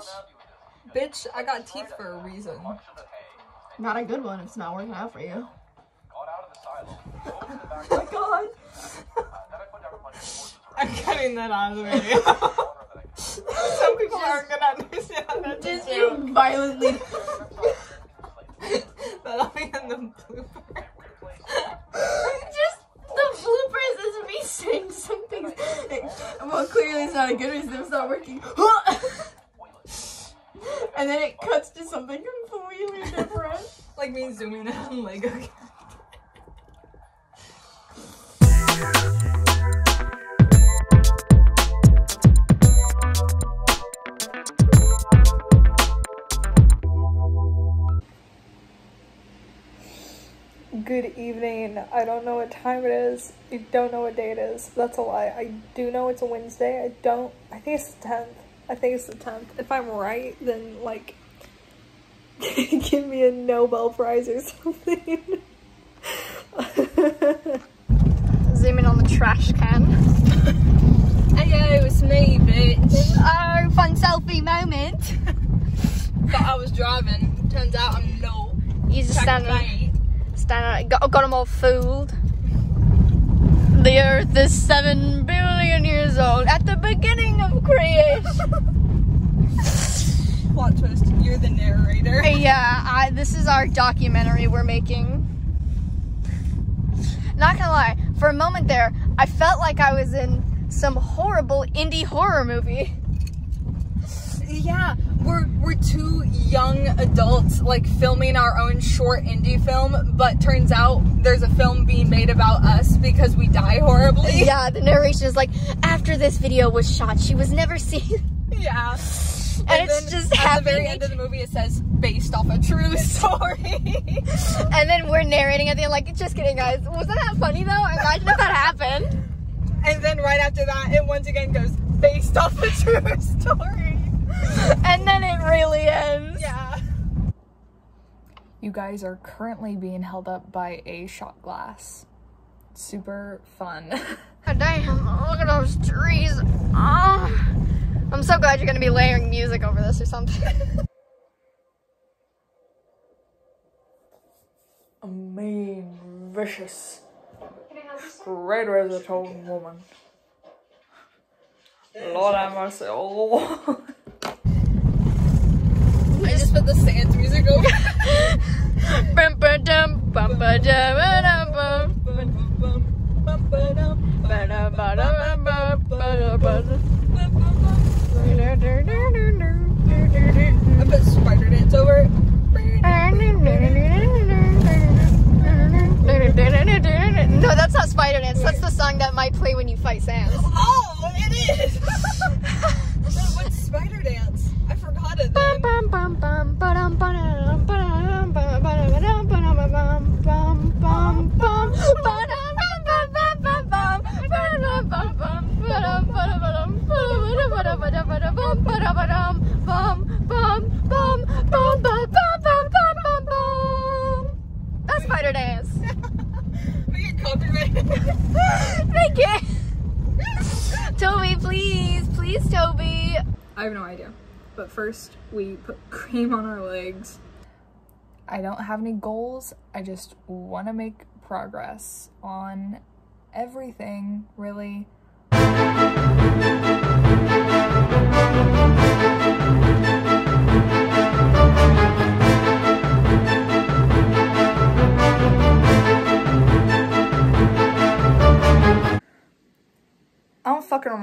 scissors, bitch. Bitch, I got teeth for a reason. Not a good one it's not working out for you. oh my god. I'm cutting that out of the video. Some people aren't gonna understand that Just joke. violently. That'll be in the blooper. Just the bloopers is me saying something. Well, clearly it's not a good reason. It's not working. And then it cuts to something completely different. Like me zooming in on Lego. Good evening. I don't know what time it is. I don't know what day it is. That's a lie. I do know it's a Wednesday. I don't. I think it's the 10th. I think it's the 10th. If I'm right, then like give me a Nobel Prize or something. Zoom in on the trash can. Heyo, it's me, bitch. Oh, fun selfie moment. Thought I was driving. Turns out I'm not. He's just stand there, Checkmate. got, got them all fooled. The earth is seven billion years old at the beginning creation. Plot twist. You're the narrator. yeah, I, this is our documentary we're making. Not gonna lie, for a moment there, I felt like I was in some horrible indie horror movie. Yeah, we're we're two young adults like filming our own short indie film, but turns out there's a film being made about us because we die horribly. Yeah, the narration is like, after this video was shot, she was never seen. Yeah. And it's just at the very happening. end of the movie it says based off a true story. And then we're narrating at the end, like, just kidding, guys. Wasn't that funny though? Imagine if that happened. and then right after that it once again goes based off a true story. And then it really ends. Yeah. You guys are currently being held up by a shot glass. Super fun. God damn, look at those trees. Ah. I'm so glad you're gonna be layering music over this or something. a mean, vicious, as a told woman. Lord have mercy. Oh just put the Sans music over. I put spider dance over it. No, that's not spider dance. That's the song that might play when you fight Sans. Spider Dance. We get copyrighted. Thank you. Toby, please, please, Toby. I have no idea. But first, we put cream on our legs. I don't have any goals. I just want to make progress on everything, really.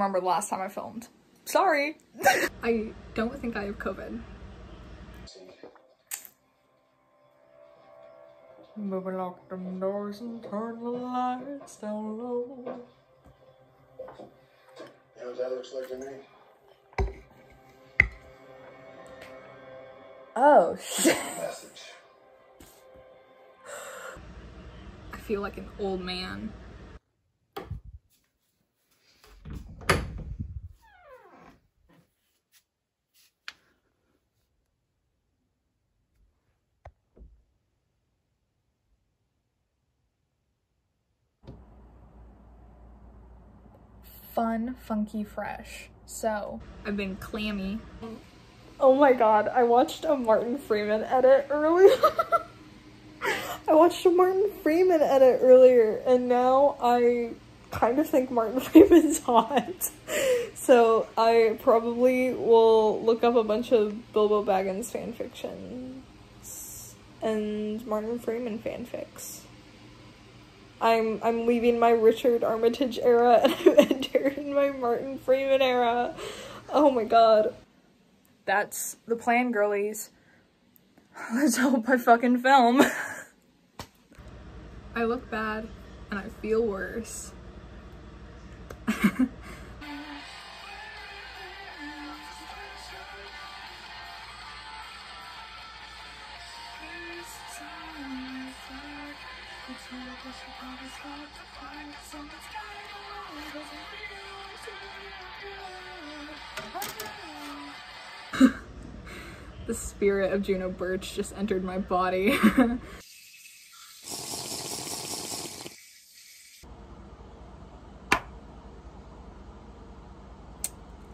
Remember the last time I filmed. Sorry. I don't think I have COVID. Maybe lock them doors and turn the lights down low. You know what that looks like to me? Oh shit. Message. I feel like an old man. Fun, funky, fresh. So, I've been clammy. Oh my god, I watched a Martin Freeman edit earlier. I watched a Martin Freeman edit earlier and now I kind of think Martin Freeman's hot. So I probably will look up a bunch of Bilbo Baggins fanfictions and Martin Freeman fanfics. I'm I'm leaving my Richard Armitage era I've my Martin Freeman era. Oh my god. That's the plan, girlies. Let's hope I fucking film. I look bad and I feel worse. the spirit of Juno Birch just entered my body.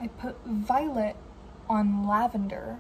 I put violet on lavender